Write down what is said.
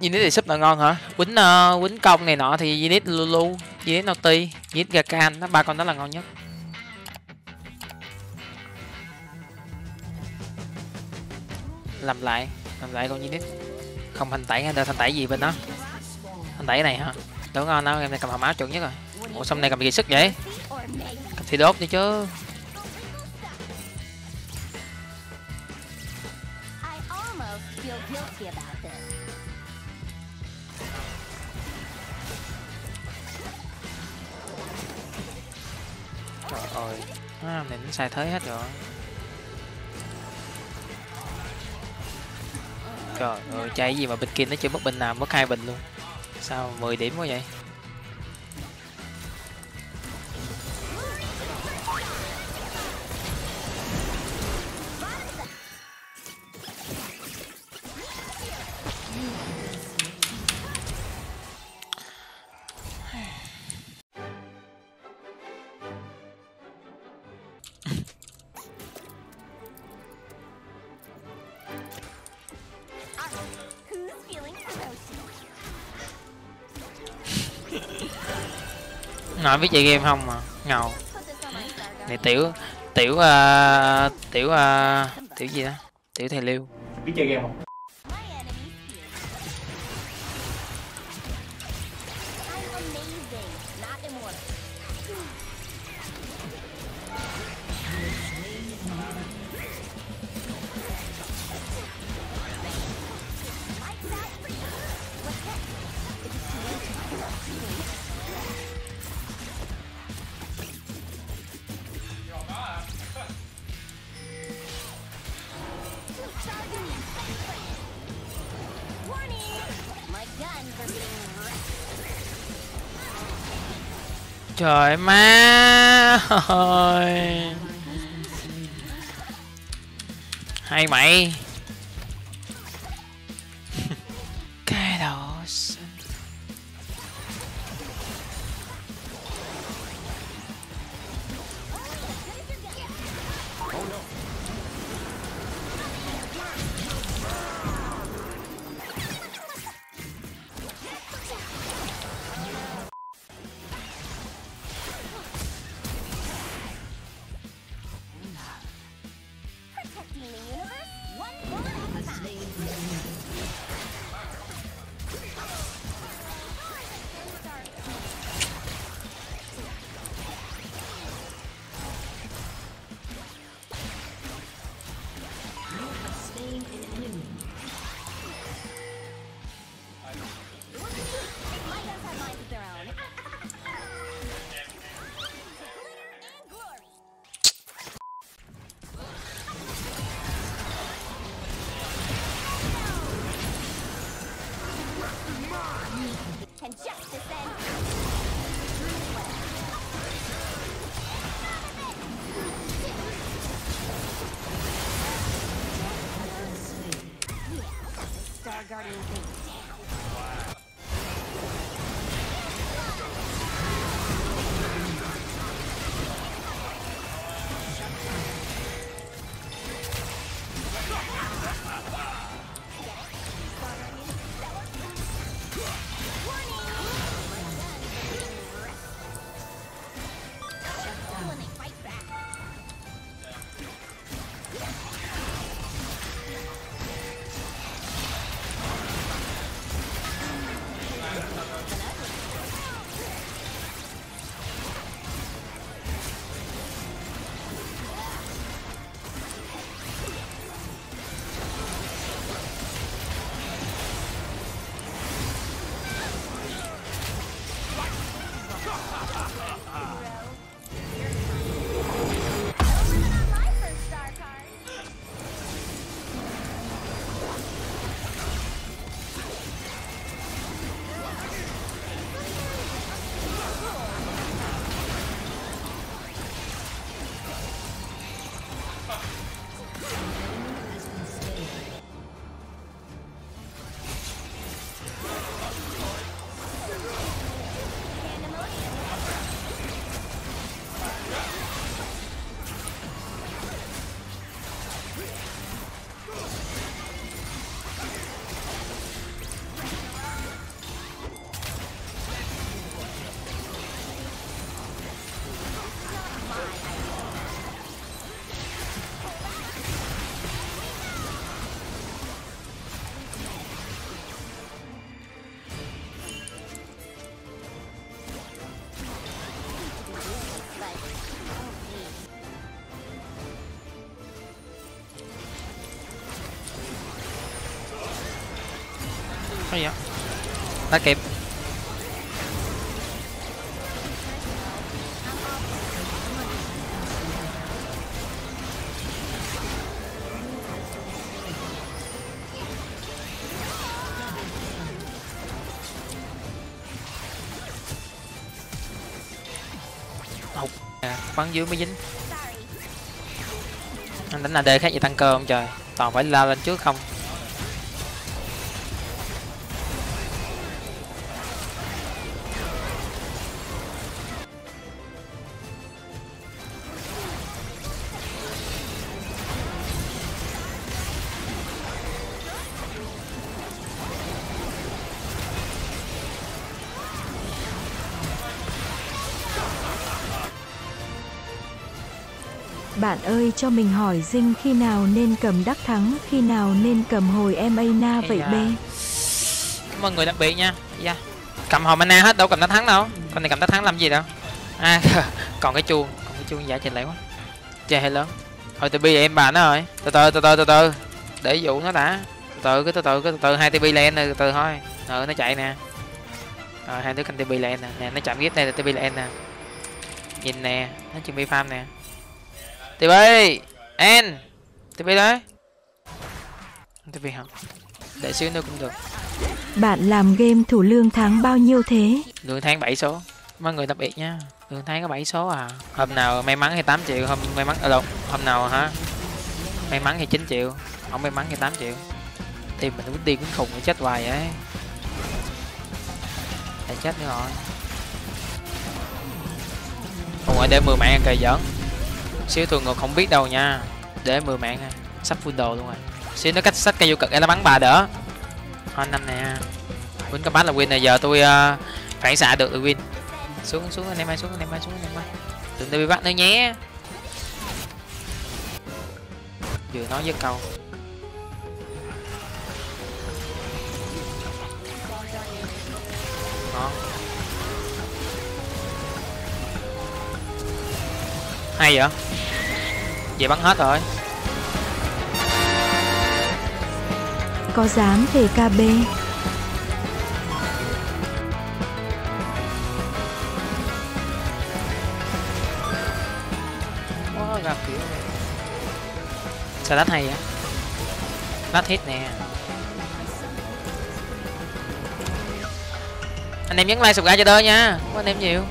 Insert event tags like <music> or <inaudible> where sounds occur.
unit thì súp là ngon hả? Quýnh uh, quýnh công này nọ thì unit lulu unit naughty unit gakan nó ba con đó là ngon nhất. Làm lại làm lại con unit không thành tẩy hay đợi thành tẩy gì bên đó? Thành tẩy này hả? Tưởng ngon đâu em này cầm hàm áo chuẩn nhất rồi. Ủa xong này cầm gì sức vậy? Cầm thì đốt đi chứ. I almost feel guilty about trời ơi. À, này nó sai thế hết rồi. Trời ơi chạy gì mà bên kia nó chưa mất bình nào mất hai bình luôn. Sao 10 điểm quá vậy? Nói biết chơi game không mà ngầu. Này tiểu tiểu uh, tiểu uh, tiểu gì đó tiểu thầy lưu biết chơi game không? Trời má ơi. Hay mày Can justice end? Star Guardian thing. Có gì bắt kịp. Hụt à, bắn dưới mới dính. Anh đánh AD khác gì tăng cơ không trời? Toàn phải lao lên trước không? Bạn ơi cho mình hỏi Dinh khi nào nên cầm đắc thắng, khi nào nên cầm hồi MA na vậy. B. ơn người đặc biệt nha. Dạ cầm hòm mana hết đâu cầm đá thắng đâu. Con này cầm đá thắng làm gì đâu. À <laughs> còn cái chuông còn cái chuông giả trình lại quá. Chơi hay lớn. Thôi tb em bà nó rồi. Từ từ từ từ từ từ. Để dụ nó đã. Từ từ cứ từ từ cứ từ từ. Hai tb lên từ từ thôi. Ừ nó chạy nè. Rồi hai đứa canh tb lên nè. Nè nó chạm ghép đây là tb lên nè. Nhìn nè nó chuẩn bị farm nè tb en. Tb đấy. Tb không để xíu nữa cũng được. Bạn làm game thủ lương tháng bao nhiêu thế? lương tháng 7 số. Mọi người đặc biệt nha. Lương tháng có 7 số à. Hôm nào may mắn thì 8 triệu hôm may mắn ở đâu hôm nào hả? May mắn thì 9 triệu không may mắn thì 8 triệu. Tìm mình cũng điên cũng khùng để chết hoài ấy. Để chết nữa rồi. Không phải để 10 mạng kề giỡn xíu thường ngược không biết đâu nha. Để 10 mạng nha sắp full đồ luôn rồi. Xíu nó cách sách cây vô cực em nó bắn bà đỡ. Thôi năm nè win combat là win này giờ tôi uh, phản xạ được rồi win. Xuống xuống anh em ơi xuống anh em ơi xuống anh em ơi. Đừng để bị bắt nữa nhé. Vừa nói với câu. Ngon. Hay vậy? Vậy bắn hết rồi. Có dám về KB? quá gặp kiểu sao đánh hay vậy? Lát hit nè. Anh em nhấn like subscribe cho đỡ nha. Cảm ơn anh em nhiều